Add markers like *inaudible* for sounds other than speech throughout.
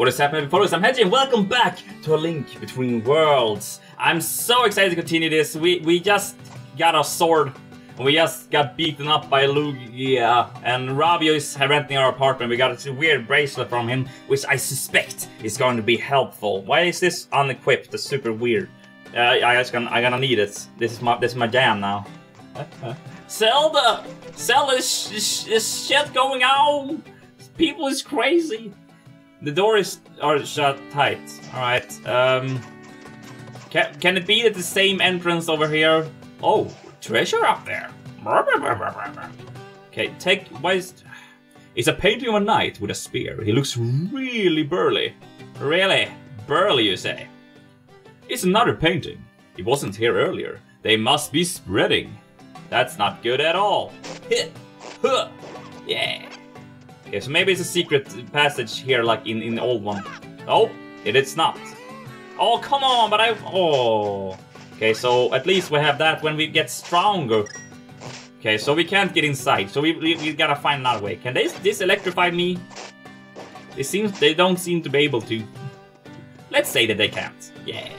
What is happening, followers? I'm Hedgie and welcome back to A Link Between Worlds. I'm so excited to continue this. We we just got a sword and we just got beaten up by Yuga and Ravio is renting our apartment. We got a weird bracelet from him, which I suspect is going to be helpful. Why is this unequipped? That's super weird. Uh, I just gonna, I gonna need it. This is my this is my jam now. *laughs* Zelda! Zelda is, is, is shit going on! People is crazy! The door is are shut tight. Alright, um... Can, can it be at the same entrance over here? Oh, treasure up there! Okay, take... Why is... It's a painting of a knight with a spear. He looks really burly. Really? Burly, you say? It's another painting. It wasn't here earlier. They must be spreading. That's not good at all. Yeah. Okay, so maybe it's a secret passage here, like in, in the old one. Oh, it is not. Oh, come on, but I... Oh. Okay, so at least we have that when we get stronger. Okay, so we can't get inside, so we, we, we gotta find another way. Can this, this electrify me? It seems they don't seem to be able to. Let's say that they can't. Yeah.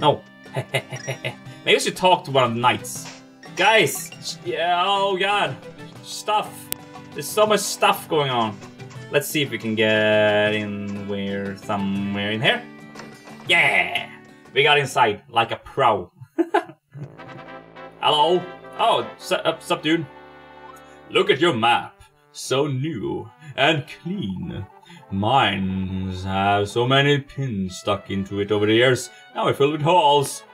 No. *laughs* Maybe I should talk to one of the knights. Guys! Yeah, oh god. Stuff. There's so much stuff going on. Let's see if we can get in where somewhere in here. Yeah! We got inside like a pro. *laughs* Hello? Oh, what's uh, up, dude? Look at your map. So new and clean. Mines have so many pins stuck into it over the years. Now I fill with holes.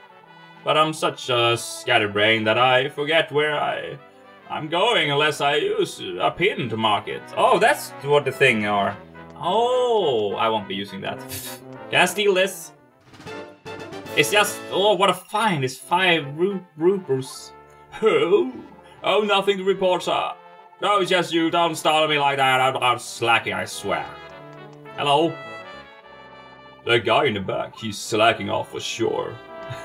But I'm such a scatterbrain that I forget where I I'm going unless I use a pin to mark it. Oh, that's what the thing are. Oh, I won't be using that. *laughs* Can I steal this? It's just, oh, what a find. It's five ru rupees. Oh, oh, nothing to report, sir. No, it's just you. Don't startle me like that. I'm, I'm slacking, I swear. Hello? That guy in the back, he's slacking off for sure.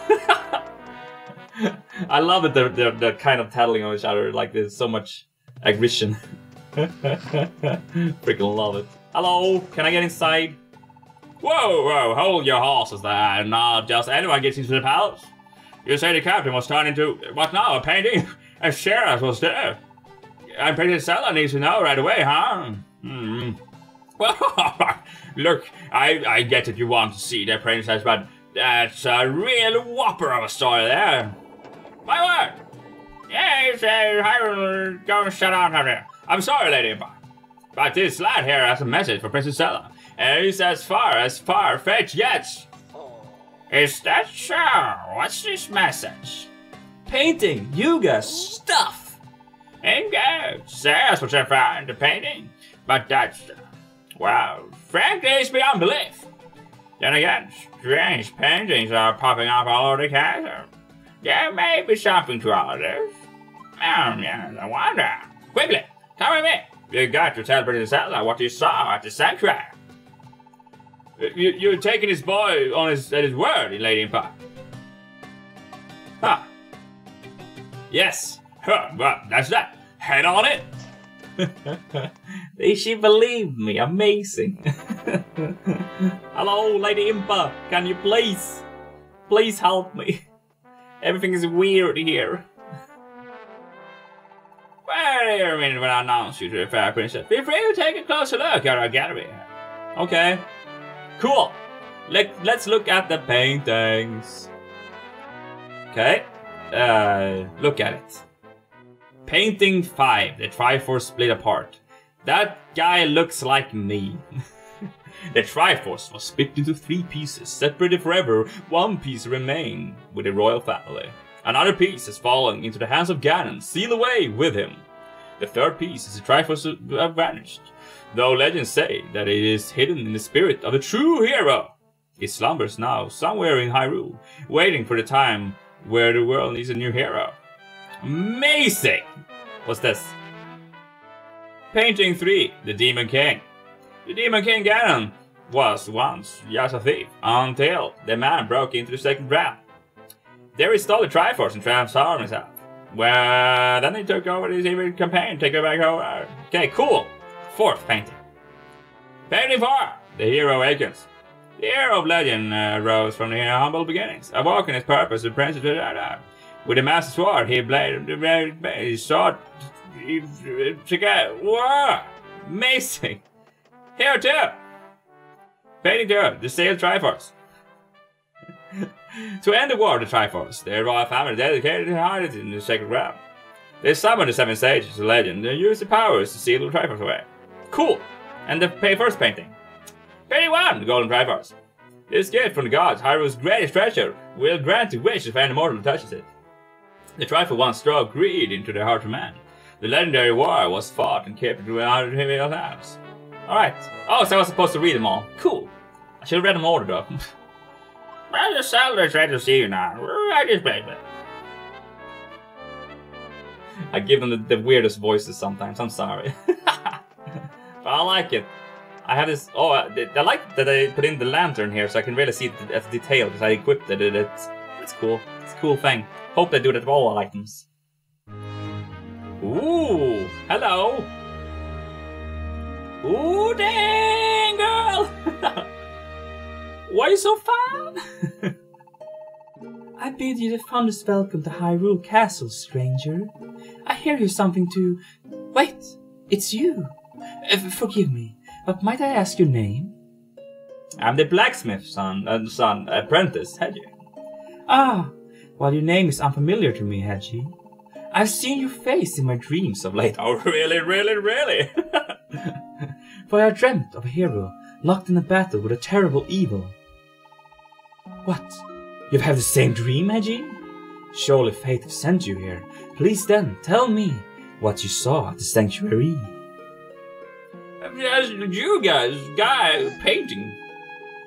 *laughs* I love it. They're, they're, they're kind of tattling on each other. Like there's so much aggression. *laughs* Freaking love it. Hello, can I get inside? Whoa, whoa, hold your horses there. Not just anyone gets into the palace. You say the captain was turned into, what now, a painting? And sheriff was there. Princess Zelda needs to know right away, huh? Hmm. Well, *laughs* look, I, I get that you want to see the princess, but that's a real whopper of a story there. My word! Yes, uh, go shut up there. I'm sorry, Lady but this lad here has a message for Princess Zelda. And he's as far as far fetched yet. Is that so? What's this message? Painting, Yuga, stuff. Engage. That's what I found, the painting. But that's, well, frankly, it's beyond belief. Then again, strange paintings are popping up all over the castle. There may be something to all of this. Um, yeah, I wonder. Quickly, come with me. You got to tell Princess Zelda what you saw at the sanctuary. You, you're taking his boy on his at his word, Lady Impa. Ha. Yes. Huh, well, that's that. Head on it. she believed me. Amazing. *laughs* Hello, Lady Impa. Can you please, please help me? Everything is weird here. Wait a minute when I announce you to the fair princess. Feel free to take a closer look at our gallery. Okay. Cool. Let, let's look at the paintings. Okay. Uh, look at it. Painting 5, the Triforce split apart. That guy looks like me. *laughs* the Triforce was split into three pieces, separated forever. One piece remained with the royal family. Another piece has fallen into the hands of Ganon, sealed away with him. The third piece is the Triforce have vanished, though legends say that it is hidden in the spirit of the true hero. He slumbers now somewhere in Hyrule, waiting for the time where the world needs a new hero. Amazing! What's this? Painting 3, The Demon King. The Demon King Ganon was once just a thief until the man broke into the second realm. There he stole the Triforce and transformed himself. Well, then he took over his evil campaign, take her back home. Okay, cool. Fourth painting. Painting 4, The hero awakens. The hero of legend uh, rose from the humble beginnings, awoke in his purpose, and prince with a massive sword, he bladed, he sought to get. Whoa! Amazing! Here too! Painting two, the Sail Triforce. *laughs* to end the war the Triforce, the royal family dedicated and hided in the sacred ground. They summoned the seven sages of legend and used the powers to seal the Triforce away. Cool! And the first painting. Painting one, the Golden Triforce. This gift from the gods, Hyrule's greatest treasure, will grant the wish if any mortal touches it. The Triforce once drove greed into the heart of man. The legendary war was fought and kept out of heavy hands. Alright. Oh, so I was supposed to read them all. Cool. I should have read them all though. *laughs* well, the sailor's ready to see you now. I just baby. I give them the, the, weirdest voices sometimes. I'm sorry. *laughs* but I like it. I have this. Oh, I, I, like that I put in the lantern here so I can really see the, the detail because I equipped it. It's, it's cool. It's a cool thing. Hope they do that with all items. Ooh, hello. Ooh, dang, girl! *laughs* Why you so fine? *laughs* I bid you the fondest welcome to Hyrule Castle, stranger. I hear you something to... Wait, it's you. Uh, forgive me, but might I ask your name? I'm the blacksmith's son, uh, son apprentice, Hedgie. Ah, well, your name is unfamiliar to me, Hedgie. I've seen your face in my dreams of late. Oh, *laughs* really, really, really? For I dreamt of a hero locked in a battle with a terrible evil. What? You've had the same dream, Hedgie? Surely fate has sent you here. Please then, tell me what you saw at the sanctuary. Yes, you guys, guy painting.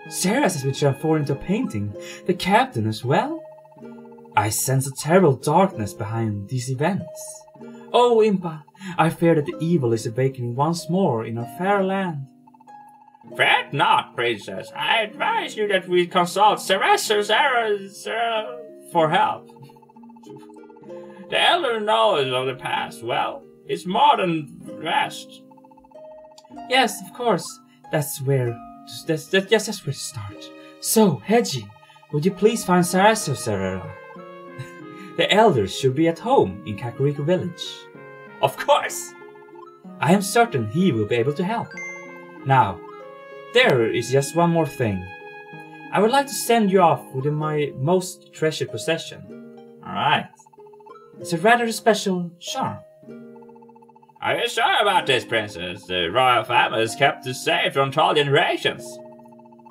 Seres has been transformed into a painting. The captain as well? I sense a terrible darkness behind these events. Oh, Impa, I fear that the evil is awakening once more in our fair land. Fret not, princess. I advise you that we consult Cereser's errors uh, for help. The elder knowledge of the past, well, is more than rest. Yes, of course. That's where. That's, that, yes, that's where to start. So, Hedgie, would you please find Cereser, Serera? *laughs* The elders should be at home in Kakariko village. Of course! I am certain he will be able to help. Now, there is just one more thing. I would like to send you off with my most treasured possession. Alright. It's a rather special charm. Are you sure about this, princess? The royal family has kept safe from tall generations.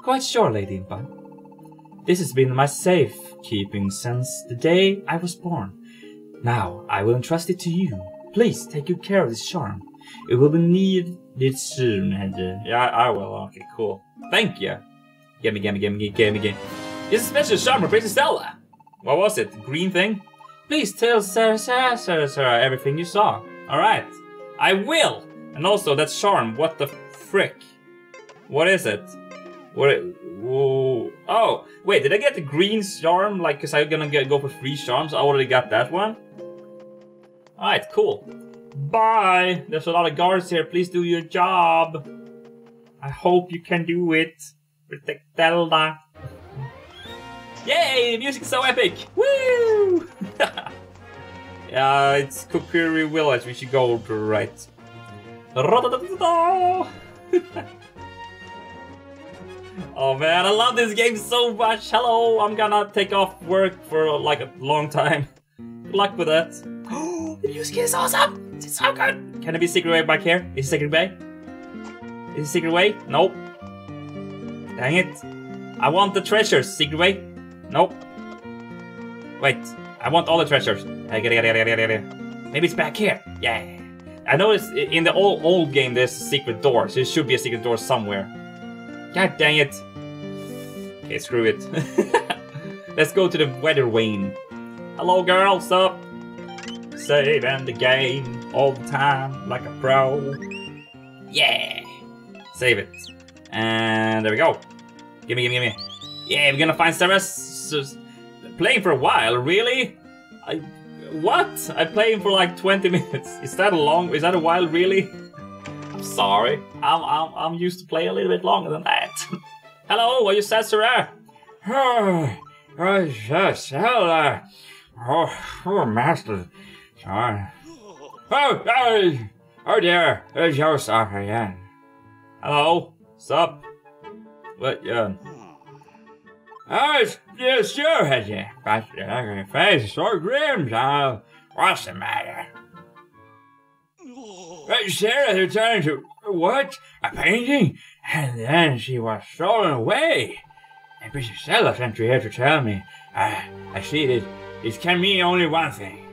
Quite sure, Lady Impa. This has been my safe keeping since the day I was born. Now I will entrust it to you. Please take good care of this charm. It will be needed soon, and uh, yeah, I will. Okay, cool. Thank you. Gimme, gimme, gimme, gimme, gimme. This is special charm Princess Zelda. What was it? Green thing? Please tell Sarah, Sarah, Sarah, Sarah everything you saw. All right, I will. And also that charm. What the frick? What is it? What? Whoa. Oh, wait, did I get the green charm? Like, cause I'm gonna get, go for three charms. I already got that one. Alright, cool. Bye! There's a lot of guards here. Please do your job. I hope you can do it. Protect Zelda. Yay! The music's so epic! Woo! *laughs* yeah, it's Kokiri Village. We should go right. *laughs* Oh man, I love this game so much. Hello, I'm gonna take off work for like a long time. Good luck with that. Oh, the music is awesome. It's so good. Can it be secret way back here? Is it secret way? Is it secret way? Nope. Dang it. I want the treasures. Secret way? Nope. Wait, I want all the treasures. Maybe it's back here. Yeah. I noticed in the old old game there's a secret door, so there should be a secret door somewhere. God dang it. Okay, screw it. *laughs* Let's go to the weather vane. Hello, girl, sup? Saving the game all the time like a pro. Yeah! Save it. And there we go. Gimme, gimme, gimme. Yeah, we're gonna find Sarah playing for a while, really? I what? I'm playing for like 20 *laughs* minutes. Is that a long? Is that a while, really? sorry. I'm, I'm, I'm used to play a little bit longer than that. *laughs* Hello, what you? Oh, oh, yes, hello. Oh, oh, master. Sorry. Oh, oh, oh dear, it's Joseph again. Hello, sup? What, yeah. Oh, it's, it's you, it? But your ugly face is so grim, so what's the matter? But Sarah returned to, what? A painting? And then she was stolen away. And Bishop Stella sent you here to tell me. I, I see this. This can mean only one thing.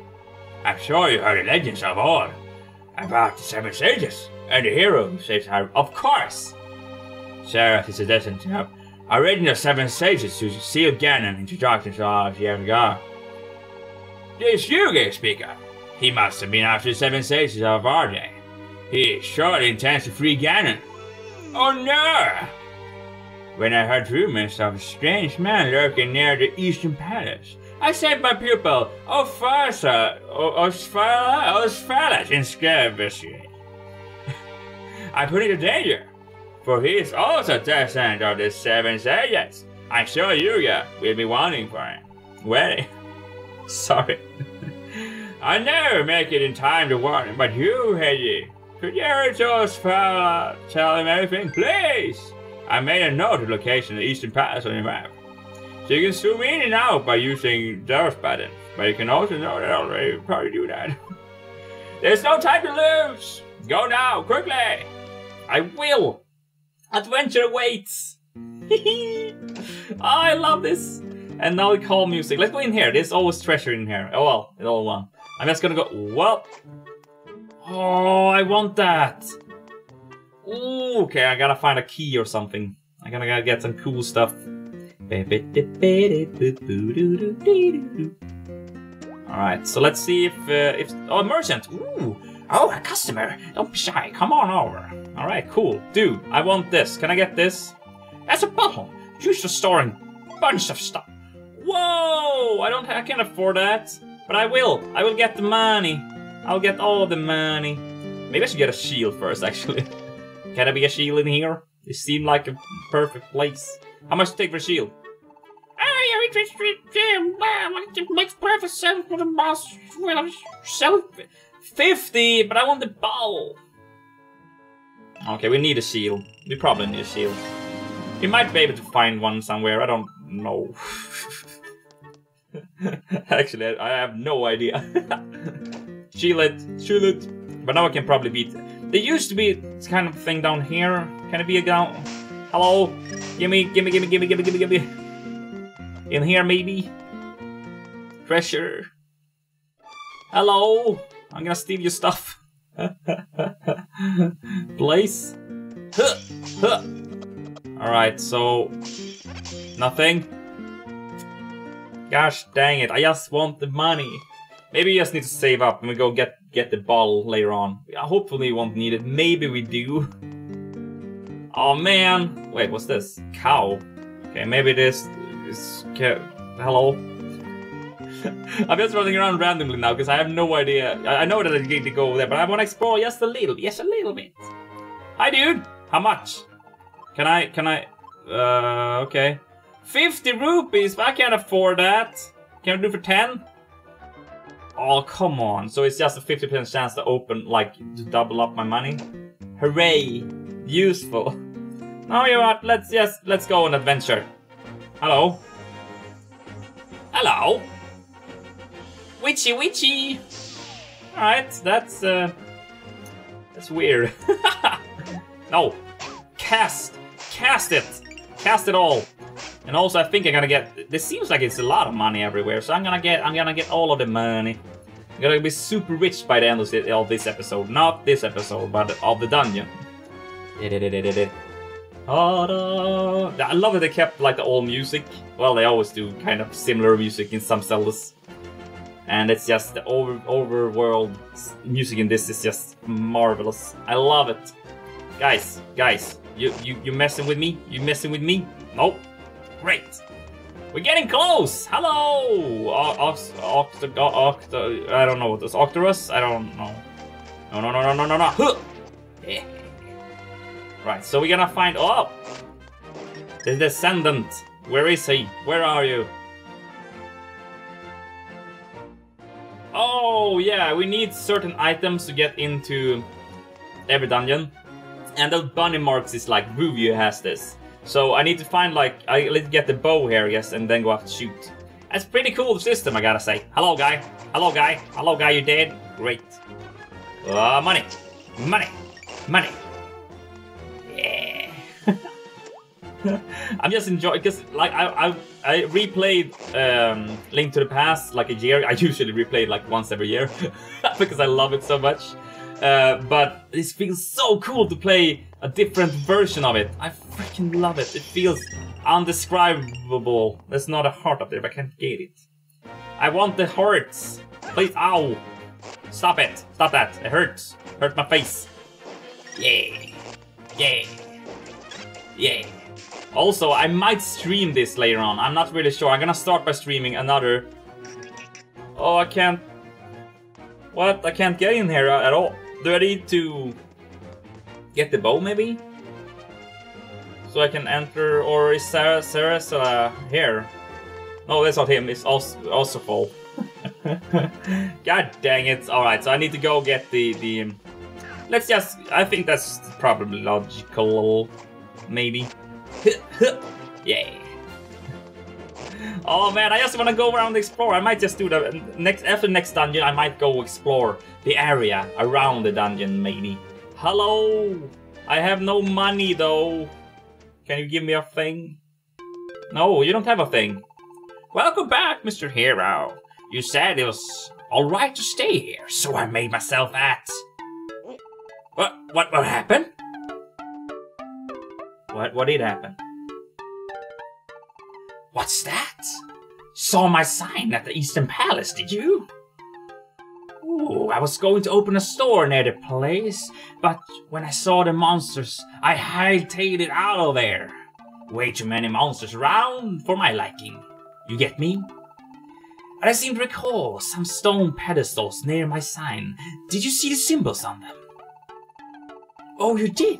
I'm sure you heard the legends of old about the seven sages and the hero says how of course. Sarah is a destined to have original seven sages to seal Ganon into darkness of Yerengar. This Yugi speaker. He must have been after the seven sages of our day. He surely intends to free Ganon. Oh no! When I heard rumors of a strange man lurking near the Eastern Palace, I sent my pupil, Ophasa, Osfala, instead *laughs* of investigate. I put him in danger, for he is also descendant of the Seven Sages. I'm sure Yuga will be wanting for him. Wedding. *laughs* Sorry. *laughs* I never make it in time to warn him, but you, Hedgie, could you hurry to tell him everything, please? I made a note of location of the Eastern Palace on your map. So you can zoom in and out by using those buttons. But you can also know that already probably do that. *laughs* There's no time to lose! Go now, quickly! I will! Adventure awaits! oh, *laughs* I love this! And now we call music. Let's go in here. There's always treasure in here. Oh well, it's all one. I'm just gonna go. Well. Oh, I want that. Ooh, okay, I gotta find a key or something. I gotta, gotta get some cool stuff. Alright, so let's see if, uh, if, oh, merchant, ooh, oh, a customer, don't be shy, come on over. Alright, cool, dude, I want this, can I get this? That's a bottle, used for storing bunch of stuff. Whoa, I don't, I can't afford that, but I will, I will get the money. I'll get all the money. Maybe I should get a shield first, *laughs* actually. Can I be a shield in here? It seemed like a perfect place. How much to take for a shield? Oh, yeah, it's, it's, it makes perfect sense for the. Well, sell 50, but I want the bowl. Okay, we need a seal. We probably need a seal. We might be able to find one somewhere, I don't know. *laughs* Actually, I have no idea. *laughs* shield it. But now I can probably beat there used to be this kind of thing down here. Can it be a down? Hello? Gimme, gimme, gimme, gimme, gimme, gimme, gimme. In here, maybe? Treasure. Hello? I'm gonna steal your stuff. *laughs* Place. Alright, so... Nothing? Gosh dang it, I just want the money. Maybe you just need to save up and we go get get the bottle later on. Hopefully we won't need it. Maybe we do. Oh man. Wait, what's this? Cow. Okay, maybe this is... Hello? *laughs* I'm just running around randomly now because I have no idea. I, know that I need to go there, but I want to explore just a little. Yes, a little bit. Hi, dude. How much? Can I? Can I? Uh, okay. 50 rupees, I can't afford that. Can I do for 10? Oh, come on. So it's just a 50% chance to open, like, to double up my money? Hooray! Useful. *laughs* Now you know what? Let's just, let's go on adventure. Hello? Hello? Witchy witchy! Alright, that's, uh... That's weird. *laughs* no! Cast! Cast it! Cast it all! And also, I think I'm gonna get. This seems like it's a lot of money everywhere, so I'm gonna get. I'm gonna get all of the money. I'm gonna be super rich by the end of this episode. Not this episode, but of the dungeon. I love that they kept like the old music. Well, they always do kind of similar music in some Zeldas. And it's just the over overworld music in this is just marvelous. I love it. Guys, guys, you you you messing with me? You messing with me? Nope. Great. We're getting close. Hello, Ox, Ox, I don't know what this Octorus. I don't know. No, no, no, no, no, no, no. Huh. Eh. Right. So we're gonna find. Oh, The Descendant. Where is he? Where are you? Oh, yeah, we need certain items to get into every dungeon. And those bunny marks is like Ruvio has this. So I need to find like, I need to get the bow here, yes, and then go out to shoot. That's pretty cool system, I gotta say. Hello, guy. Hello, guy. Hello, guy, you dead? Great. Uh, money. Money. Money. I'm just enjoying because like I I, I replayed um, Link to the Past like a year. I usually replay it like once every year *laughs* because I love it so much. Uh, but this feels so cool to play a different version of it. I freaking love it. It feels undescribable. There's not a heart up there, but I can't get it. I want the hearts. Please, ow! Stop it! Stop that! It hurts. Hurt my face. Yeah. Yeah. Yeah. Also, I might stream this later on. I'm not really sure. I'm gonna start by streaming another. Oh, I can't. What? I can't get in here at all. Do I need to get the bow, maybe? So I can enter, or is Sarah, Sarah's uh, here? No, that's not him. It's also also full. *laughs* God dang it! All right, so I need to go get the the. um, Let's just. I think that's probably logical, maybe. *laughs* yeah. Oh man, I just want to go around explore. I might just do the next after next dungeon. I might go explore the area around the dungeon, maybe. Hello, I have no money though. Can you give me a thing? No, you don't have a thing. Welcome back, Mr. Hero. You said it was alright to stay here, so I made myself at. What, what, what happened? What? What did happen? What's that? Saw my sign at the Eastern Palace, did you? Ooh, I was going to open a store near the place, but when I saw the monsters, I hightailed it out of there. Way too many monsters around for my liking. You get me? But I seem to recall some stone pedestals near my sign. Did you see the symbols on them? Oh, you did?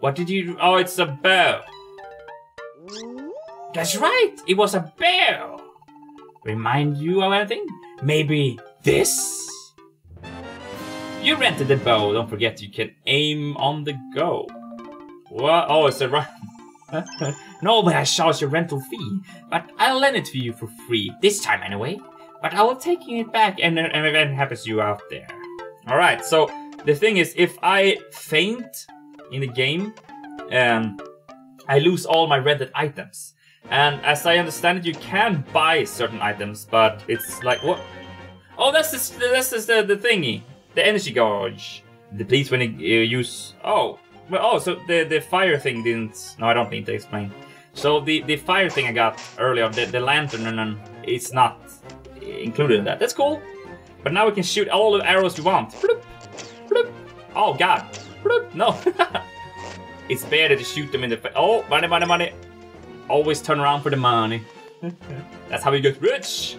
What did you? Oh, it's a bow. That's right, it was a bell. Remind you of anything? Maybe this? You rented the bow. Don't forget you can aim on the go. What? Oh, it's a right. *laughs* No, but I charge a rental fee. But I'll lend it to you for free, this time anyway. But I will taking it back and an event happens to you out there. All right. So the thing is, if I faint in the game, um, I lose all my rented items. And as I understand it, you can buy certain items, but it's like what? Oh, that's this. This is the the thingy, the energy gauge. The Depletes when you use. Oh, well. Oh, so the the fire thing didn't. No, I don't need to explain. So the the fire thing I got earlier, the the lantern, and it's not included in that. That's cool. But now we can shoot all the arrows we want. Bloop, bloop. Oh God. No. *laughs* it's better to shoot them in the face. Oh, money, money, money. Always turn around for the money. That's how you get rich.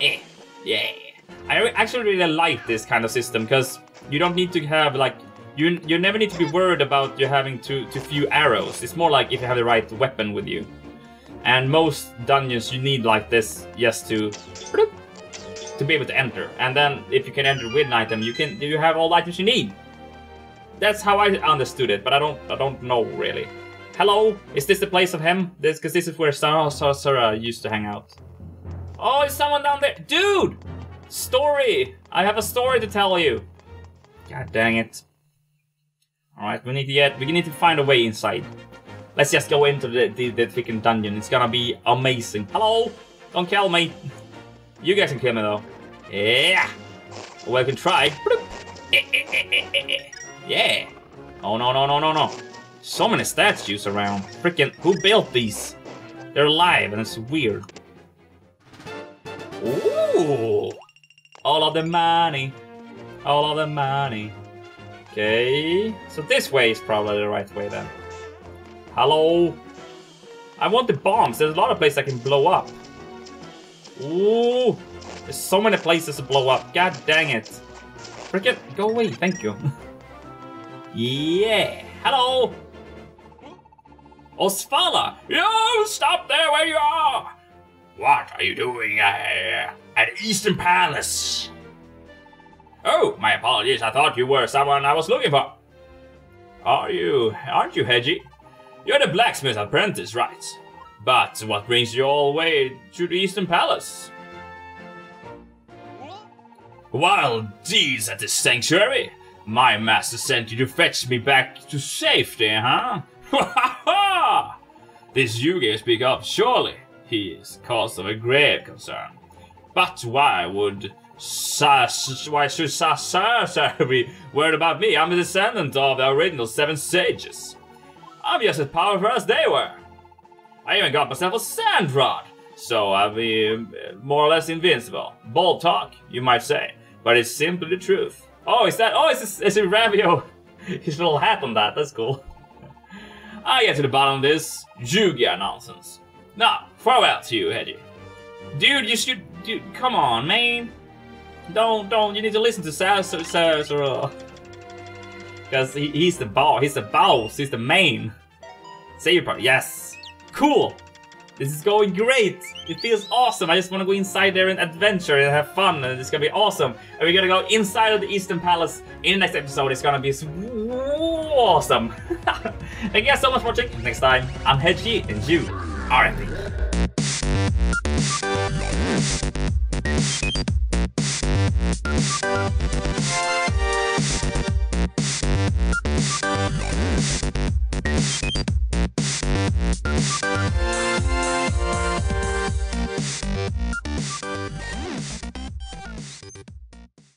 Eh, yeah. I actually really like this kind of system because you don't need to have like you you never need to be worried about you having too too few arrows. It's more like if you have the right weapon with you. And most dungeons you need like this just to to be able to enter. And then if you can enter with an item, you can you have all the items you need. That's how I understood it, but I don't I don't know really. Hello, is this the place of him? This because this is where Sarah used to hang out. Oh, is someone down there, dude? Story. I have a story to tell you. God dang it. All right, we need to get we need to find a way inside. Let's just go into the the, the freaking dungeon. It's gonna be amazing. Hello, don't kill me. You guys can kill me though. Yeah. Well, I can try. Yeah. Oh no no no no no. So many statues around. Freaking who built these? They're alive and it's weird. Ooh. All of the money. All of the money. Okay. So this way is probably the right way then. Hello. I want the bombs. There's a lot of places I can blow up. Ooh. There's so many places to blow up. God dang it. Freaking go away. Thank you. *laughs* yeah. Hello. Osfala! You stop there where you are! What are you doing uh, at Eastern Palace? Oh, my apologies. I thought you were someone I was looking for. Are you? Aren't you, Hedgie? You're the blacksmith apprentice, right? But what brings you all the way to the Eastern Palace? Wild deeds at the sanctuary? My master sent you to fetch me back to safety, huh? *laughs* This Yugi speak up, surely. He is cause of a grave concern. But why would Sa- why should Sasha be worried about me? I'm a descendant of the original seven sages. I'm just as powerful as they were. I even got myself a sand rod, so I'll be uh, more or less invincible. Bold talk, you might say, but it's simply the truth. Oh, is that? Oh, it's it's a Ravio. *laughs* His little hat on that. That's cool. *laughs* Ah, I get to the bottom of this Yuga nonsense. Now, farewell to you, Hedgie. Dude, you should. Dude, come on, man. Don't, don't. You need to listen to Sasura. Because he, he's the boss. He's the boss. He's the main. Your part. Yes. Cool. This is going great! It feels awesome! I just want to go inside there and adventure and have fun and it's gonna be awesome! And we're gonna go inside of the Eastern Palace in the next episode. It's gonna be awesome! *laughs* Thank you guys so much for watching. Next time, I'm Hedgie and you are epic.